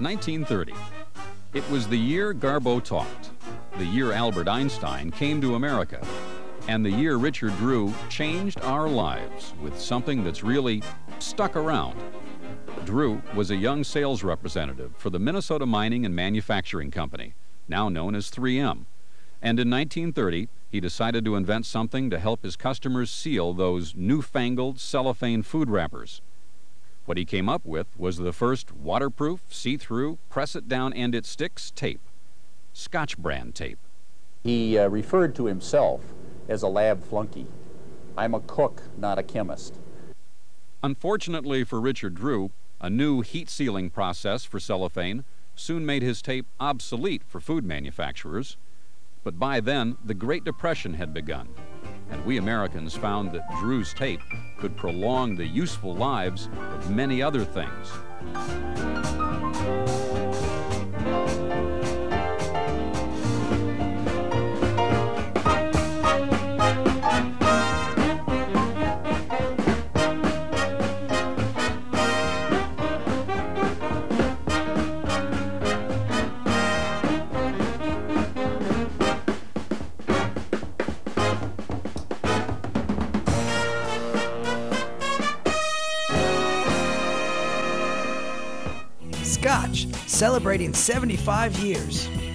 1930. It was the year Garbo talked, the year Albert Einstein came to America, and the year Richard Drew changed our lives with something that's really stuck around. Drew was a young sales representative for the Minnesota Mining and Manufacturing Company, now known as 3M. And in 1930, he decided to invent something to help his customers seal those newfangled cellophane food wrappers. What he came up with was the first waterproof, see-through, press-it-down-and-it-sticks tape, Scotch brand tape. He uh, referred to himself as a lab flunky. I'm a cook, not a chemist. Unfortunately for Richard Drew, a new heat sealing process for cellophane soon made his tape obsolete for food manufacturers. But by then, the Great Depression had begun, and we Americans found that Drew's tape could prolong the useful lives of many other things. Scotch, celebrating 75 years.